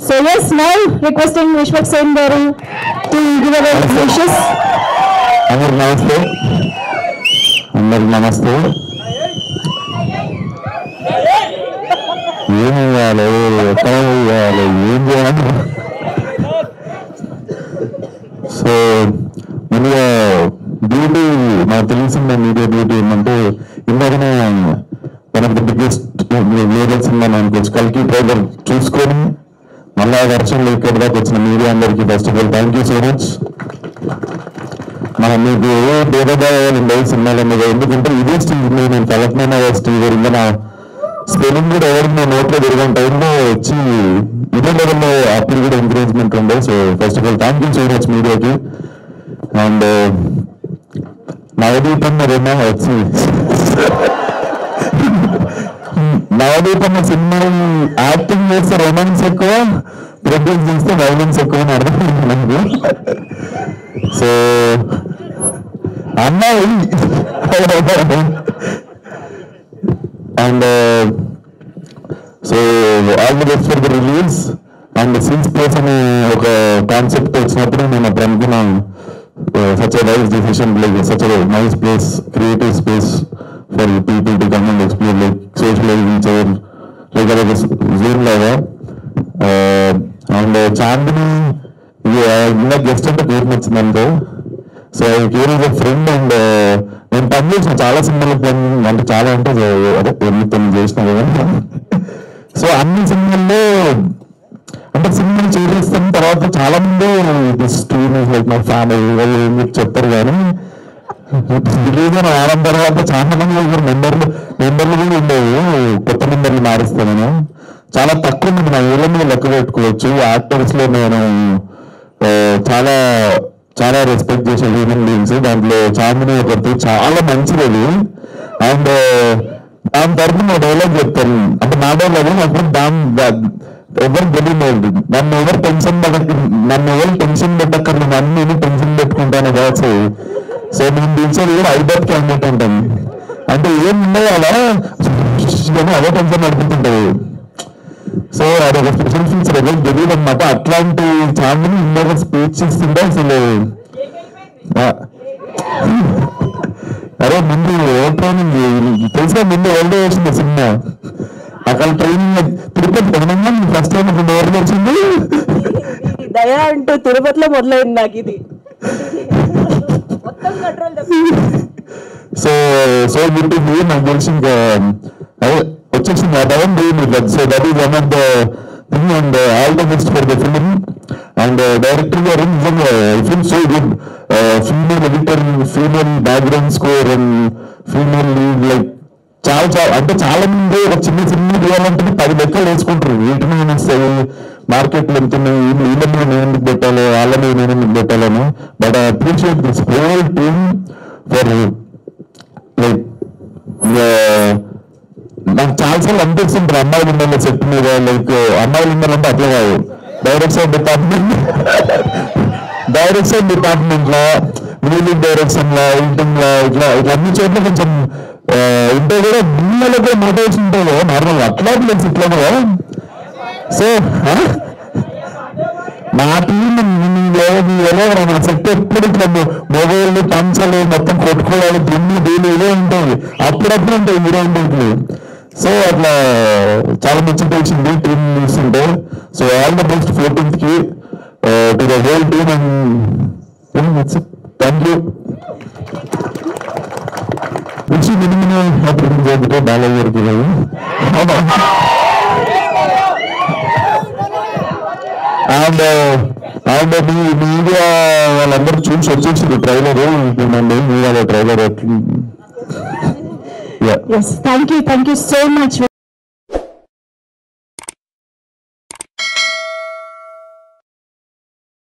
So yes, now requesting Vishwak Sen Garu to give away wishes. అందరికి నమస్తే అందరికి నమస్తే ఏం ఇవ్వాలి ఎక్కడ ఇవ్వాలి ఏం చేయాలి సో ముందుగా బ్యూటీ నాకు తెలిసిన మీడియా బ్యూటీ ఏంటంటే ఇందాకనే వన్ ఆఫ్ ద బిగ్గెస్ట్ వేరే సినిమా అనుకోవచ్చు కల్కి ట్రైలర్ చూసుకొని మళ్ళా వర్షంలో ఇక్కడ దాకా వచ్చిన మీడియా అందరికీ first of all thank you so much మనం మీకు ఏ భేదభావాలు ఉండవు సినిమాల మీద ఎందుకంటే ఇదే స్టేజ్ మీద నేను కలెక్ట్మైన స్టేజ్ ఇంకా నా స్పెల్లింగ్ కూడా ఎవరు నా నోట్లో తిరిగిన టైంలో వచ్చి ఇదే లెవెల్లో అప్పుడు కూడా ఎంకరేజ్మెంట్ ఉండే so first of all thank you so much మీడియాకి. అండ్ నవదీపం మరేమో వచ్చి నవదీపం సినిమా యాక్టింగ్ చేస్తే రొమాన్స్ ఎక్కువ ప్రొడ్యూస్ చేస్తే వైలెన్స్ ఎక్కువ అని అర్థమైంది నాకు సో అమ్మాయి and so all the best for the release and sins place అనే ఒక కాన్సెప్ట్ వచ్చినప్పుడు నేను అప్పుడు అనుకున్నాను such wise decision like such nice place creative space for people to come and explore like socialize each other like అదొక zone లాగా and Chandini ఇందాక guest అంటే పేరు నచ్చిందంటే so care is friend and నేను పని చేసిన చాలా సినిమాలకు పని అంటే చాలా అంటే అదే ఎన్ని పని చేసిన కదా సో అన్ని సినిమాల్లో అంటే సినిమాలు చేసేస్తున్న తర్వాత చాలా మంది this team like my family వాళ్ళు ఏం చెప్తారు కానీ రిలీజ్ అని తర్వాత చాలా మంది మెంబర్లు మెంబర్లు కూడా ఉండేవి. కొత్త మెంబర్లు మారుస్తాను చాలా తక్కువ మంది నా ఏళ్ళ మీద లెక్క పెట్టుకోవచ్చు. యాక్టర్స్లో నేను చాలా చాలా రెస్పెక్ట్ చేసే హ్యూమన్ బీయింగ్స్ దాంట్లో చాందిని ఒకటి చాలా మంచిది. అది అండ్ దాని తరఫున నా డైలాగ్ చెప్తాను. అంటే నా డైలాగ్ అప్పుడు దాని ఎవరు తెలియలేదు. నన్ను ఎవరు టెన్షన్ పడక నన్ను ఎవరు టెన్షన్ పెట్టక్కర్ అన్ని టెన్షన్ పెట్టుకుంటాను. కావచ్చు సో మేము పిలిచేది కూడా ఐదత్ క్యాండిడేట్ ఉంటాను అంటే ఏం ఉండవు అలా. అదే టెన్షన్ నడుపుతుంటది. సో అదొక స్పెషల్ ఫీచర్ ఎవరికి తెలియదు అనమాట అట్లాంటి చాందిని ఇందాక స్పీచ్ ఇస్తుంటే అసలు అరే ముందు ఏ ట్రైనింగ్ తెలిసిన ముందు ఓల్డ్ వచ్చింది సినిమా. అక్కడ training Tirupati Telangana first time రెండు ఓల్డ్ వచ్చింది దయా అంటూ తిరుపతిలో మొదలైంది నాకు ఇది. సో సో గుడ్ నాకు తెలిసి ఇంకా వచ్చేసింది ఆ భయం టైం కదా so that is one of the thing and all the best for the film and director గారు నిజంగా film so good female editor female background score and female lead like చాలా చాలా అంటే చాలా మంది ఒక చిన్న చిన్న తీయాలంటే పది లెక్కలు వేసుకుంటారు. వీటి మీద వస్తాయి మార్కెట్లో వీళ్ళ మీద నేను ఎందుకు పెట్టాలి? వాళ్ళ మీద నేను ఎందుకు పెట్టాలని. But I appreciate this whole team for like నాకు చాలాసార్లు అనిపిస్తుంటారు అమ్మాయిలు ఉండాలి చెట్టు మీద లైక్ అమ్మాయిలు ఉండాలంటే అట్లా కాదు. డైరెక్షన్ డిపార్ట్మెంట్ డైరెక్షన్ డిపార్ట్మెంట్లో మ్యూజిక్ డైరెక్షన్లో ఎడిటింగ్లో ఇట్లా ఇట్లా అన్ని చోట్ల కొంచెం ఉంటే కూడా బిల్లలకు మోటివేషన్ ఉంటుంది కదా నార్మల్ అట్లా లేదు ఇట్లా కదా సో నా టీం ఎలా నా సెట్ ఎప్పుడు ఇట్లా మొబైల్ పంచలు మొత్తం కొట్టుకోవాలి దిమ్మి దీని ఇదే ఉంటుంది అప్పుడప్పుడు ఉంటాయి మీరే ఉంటుంది సో అట్లా చాలా మంచి తెలిసింది. విష్ మినిమిన అండ్ అండ్ మీ మీడియా వాళ్ళందరూ చూసి వచ్చేసింది ట్రైలర్ ఇవ్వండి trailer Yes, thank you, thank you so much.